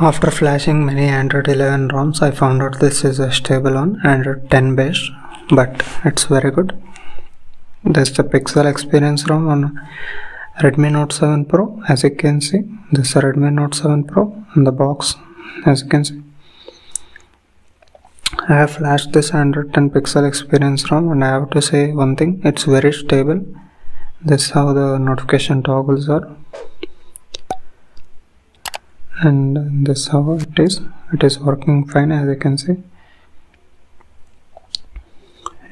After flashing many Android 11 ROMs, I found out this is a stable on Android 10 base, but it's very good. This is the Pixel Experience ROM on Redmi Note 7 Pro. As you can see, this is Redmi Note 7 Pro in the box. As you can see, I have flashed this Android 10 Pixel Experience ROM, and I have to say one thing: it's very stable. This is how the notification toggles are and this how it is. It is working fine as you can see.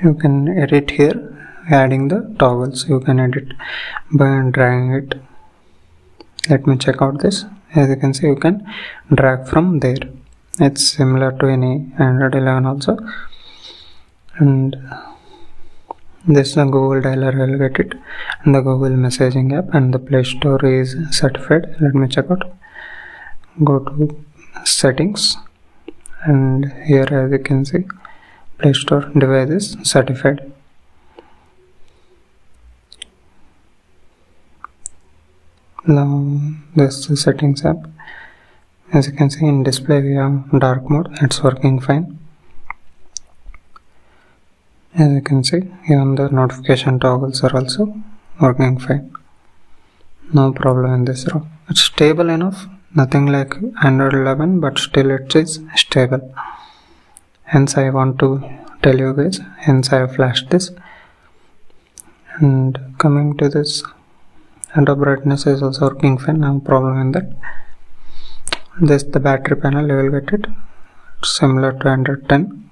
You can edit here adding the toggles. You can edit by dragging it. Let me check out this. As you can see you can drag from there. It's similar to any android 11 also. And this is the google dialer. I'll get it. And the google messaging app and the play store is certified. Let me check out go to settings. And here as you can see play store device is certified. Now this is settings app. As you can see in display we have dark mode. It's working fine. As you can see even the notification toggles are also working fine. No problem in this row. It's stable enough nothing like Android 11 but still it is stable. Hence I want to tell you guys hence I flashed this. And coming to this and auto brightness is also working fine no problem in that. This the battery panel you will get it. Similar to Android 10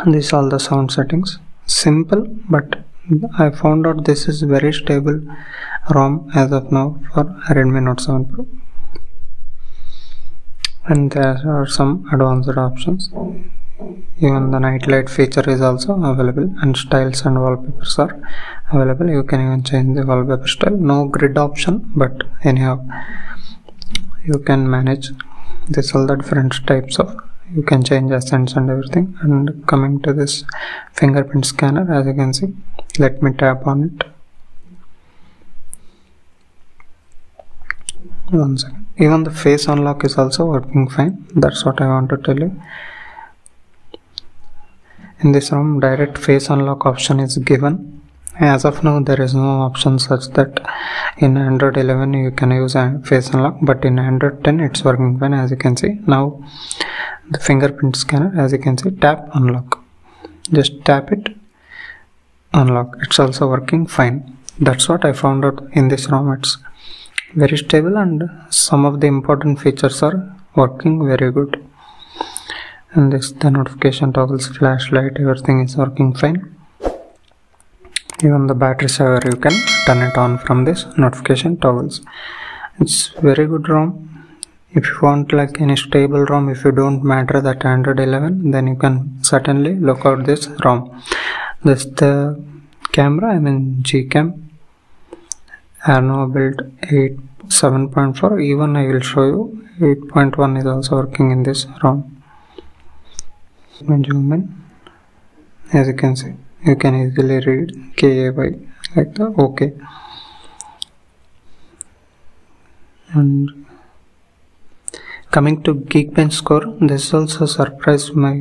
and these all the sound settings. Simple but I found out this is very stable ROM as of now for Redmi Note 7 Pro. And there are some advanced options. Even the night light feature is also available and styles and wallpapers are available. You can even change the wallpaper style. No grid option but anyhow you can manage. This all the different types of you can change accents and everything and coming to this fingerprint scanner as you can see let me tap on it. One second. Even the face unlock is also working fine. That's what i want to tell you. In this ROM direct face unlock option is given. As of now there is no option such that in android 11 you can use a face unlock but in android 10 it's working fine as you can see. Now the fingerprint scanner as you can see tap unlock. Just tap it unlock. It's also working fine. That's what i found out in this rom. It's very stable and some of the important features are working very good. And this the notification toggles flashlight everything is working fine. Even the battery saver you can turn it on from this notification toggles. It's very good rom. If you want like any stable rom if you don't matter that android 11 then you can certainly look out this rom this the camera i mean gcam. Arno built 8 7.4 even I will show you. 8.1 is also working in this ROM. Zoom in. As you can see you can easily read KAY like the OK and coming to Geekbench score this also surprised my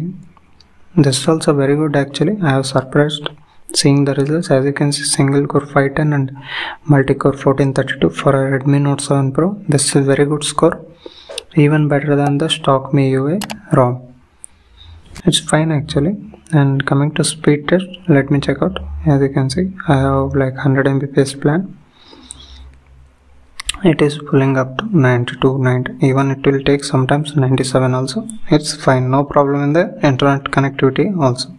this is also very good actually. I have surprised seeing the results. As you can see single core 510 and multi-core 1432 for a Redmi Note 7 Pro. This is very good score. Even better than the stock MIUI ROM. It's fine actually. And coming to speed test let me check out. As you can see I have like 100 Mbps plan it is pulling up to 92 90 even it will take sometimes 97 also. It's fine no problem in the internet connectivity also.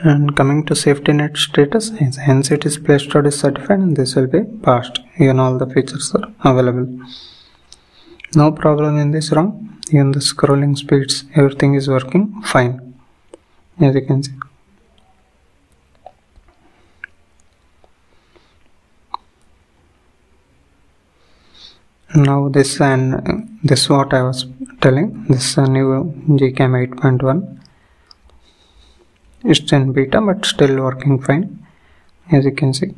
And coming to safety net status hence it is play store is certified and this will be passed. Even all the features are available. No problem in this ROM even the scrolling speeds everything is working fine. As you can see now this and this what I was telling. This is a new GCam 8.1 it's in beta but still working fine as you can see.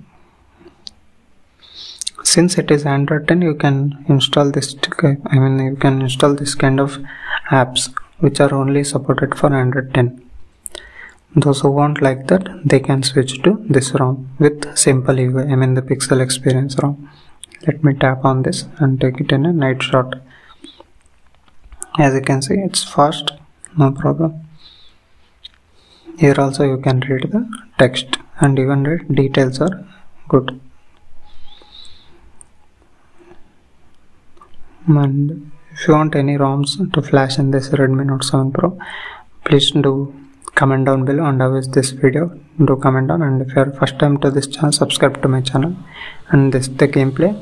Since it is android 10 you can install this i mean you can install this kind of apps which are only supported for android 10 those who want like that they can switch to this ROM with simple UI I mean the pixel experience ROM let me tap on this and take it in a night shot as you can see it's fast no problem. Here also you can read the text and even the details are good. And if you want any ROMs to flash in this Redmi Note 7 Pro please do comment down below and how is this video do comment down and if you are first time to this channel subscribe to my channel. And this the gameplay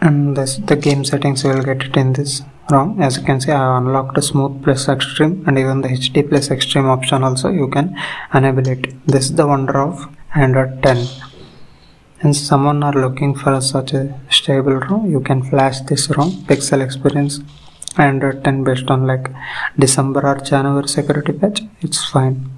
and this the game settings you will get it in this ROM as you can see I unlocked smooth plus extreme and even the HD plus extreme option also you can enable it. This is the wonder of Android 10 and someone are looking for such a stable ROM you can flash this ROM pixel experience Android 10 based on like December or January security patch. It's fine